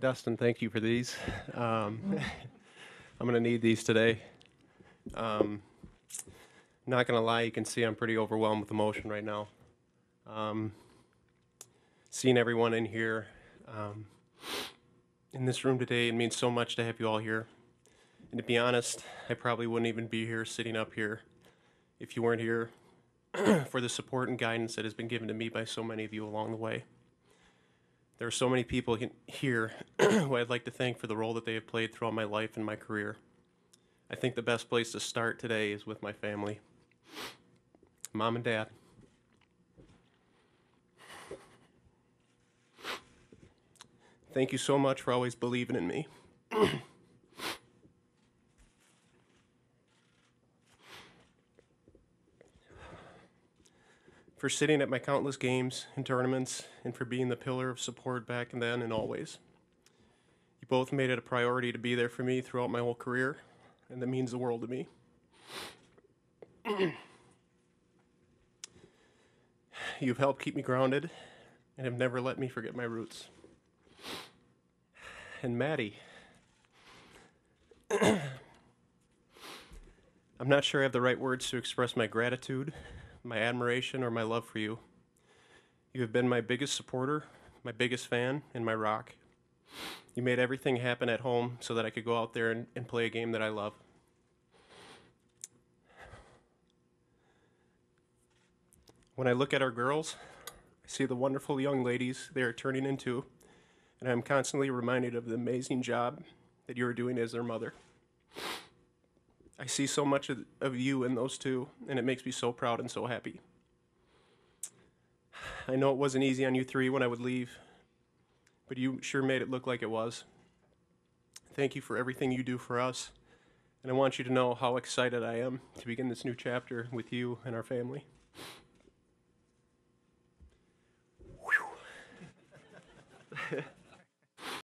Dustin, thank you for these. Um, I'm going to need these today. Um, not going to lie, you can see I'm pretty overwhelmed with emotion right now. Um, seeing everyone in here, um, in this room today, it means so much to have you all here. And to be honest, I probably wouldn't even be here sitting up here if you weren't here for the support and guidance that has been given to me by so many of you along the way. There are so many people here who I'd like to thank for the role that they have played throughout my life and my career. I think the best place to start today is with my family mom and dad. Thank you so much for always believing in me. for sitting at my countless games and tournaments, and for being the pillar of support back and then and always. You both made it a priority to be there for me throughout my whole career, and that means the world to me. You've helped keep me grounded and have never let me forget my roots. And Maddie, I'm not sure I have the right words to express my gratitude my admiration, or my love for you. You have been my biggest supporter, my biggest fan, and my rock. You made everything happen at home so that I could go out there and, and play a game that I love. When I look at our girls, I see the wonderful young ladies they are turning into, and I'm constantly reminded of the amazing job that you are doing as their mother. I see so much of, of you in those two, and it makes me so proud and so happy. I know it wasn't easy on you three when I would leave, but you sure made it look like it was. Thank you for everything you do for us, and I want you to know how excited I am to begin this new chapter with you and our family.